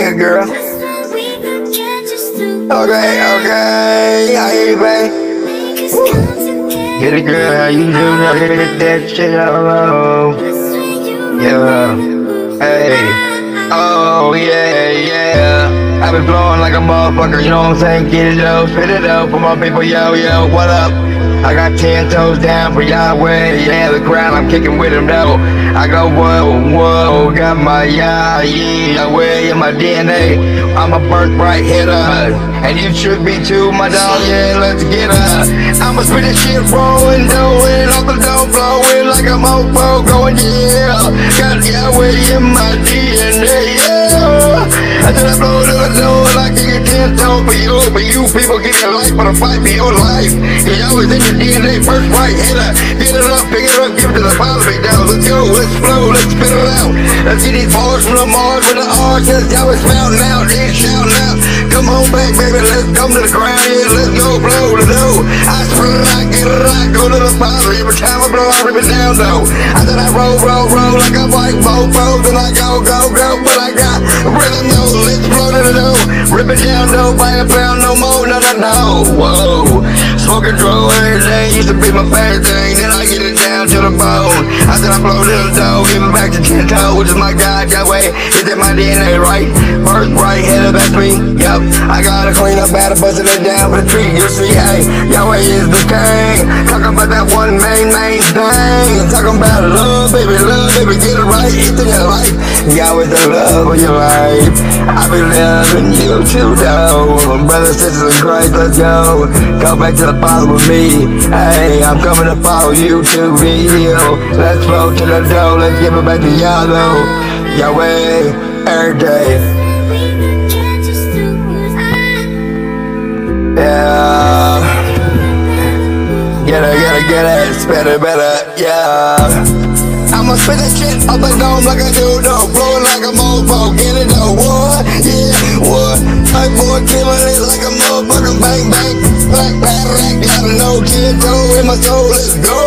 here, girl. Okay, okay, I hear you, babe. Get it, girl, how you do? Now hit that shit out. Yeah, hey, oh yeah, yeah. I've been flowing like a motherfucker, you know what I'm saying? Get it up, spit it up for my people, yo, yo, what up? I got ten toes down for Yahweh, yeah, the ground I'm kicking with him though. I go whoa, whoa, got my Yahweh in my DNA. I'm a birthright hitter, and you should be too, my dog, yeah, let's get her. I'ma spit this shit rolling, doing off the dome, flowing like a mofo, going yeah. For you, people give your life for the fight for your life. Yeah, always in the DNA, first right hitter. Get it up, pick it up, give it to the big down. Let's go, let's flow, let's spit it out. Let's get these bars from the Mars with the cause y'all is spouting out, then shouting out. Come on back, baby, let's come to the ground, yeah, let's go, blow the dough. I spread it out, get it out, go to the father. Every time I blow, I rip it down, though. I said I roll, roll, roll like a white fofo, then I go, go, go, but I got rhythm, no, let's blow to the dough. Rip it down, no, buy a pound, no more, no, no, no, whoa. Smoking draw everything used to be my favorite thing. Then I get it I said I blow little dough, give it back to ten toe, which is my God that way. Is it my DNA right? First right, head up, that's me. Yup, I gotta clean up batter, busting it down for the tree. You see, hey, Yahweh is the king. Talking about that one main, main thing. Talking about love, baby, love, baby, get it right into your life. Yahweh's the love of your life. I be loving you too, though. Brothers, sisters in Christ, let's go. Go back to the Father with me. Hey, I'm coming to follow you to be healed. Let's flow to the door, let's give it back to Yahweh. Yahweh, every day. Yeah. Get it, get it, get it, spit it better, yeah. I'ma spit that shit up and down like I do, 14, my nigga like a motherfucker, bang, bang, bang, bang, bang. got a low kid, toe in my soul, let's go,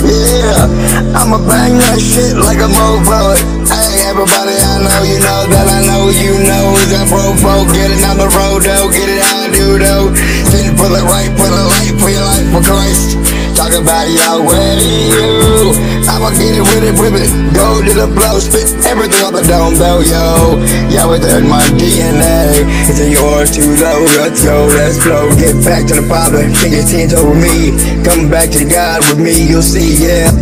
yeah, I'ma bang that shit like a mofo, hey, everybody I know, you know that I know, you know, is that pro profo, get it on the road, though, get it how I do, though, sit for the right, for the light, for your life, for Christ, Talk about Yahweh, you. I'ma get it with it, with it. Go to the blow, spit everything on the dome, though, yo. Yahweh, that's my DNA. It's in yours too low. Let's go, let's flow. Get back to the Father. King your sins over me. Come back to God with me, you'll see, yeah.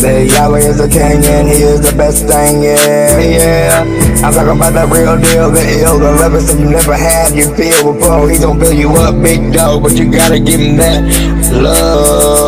Say Yahweh is the king and he is the best thing, yeah, yeah. I'm talking about the real deal, the ill, the love that you never had, you feel before. He gon' fill you up, big dog, but you gotta give him that love.